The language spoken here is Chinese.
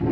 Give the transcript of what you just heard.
好。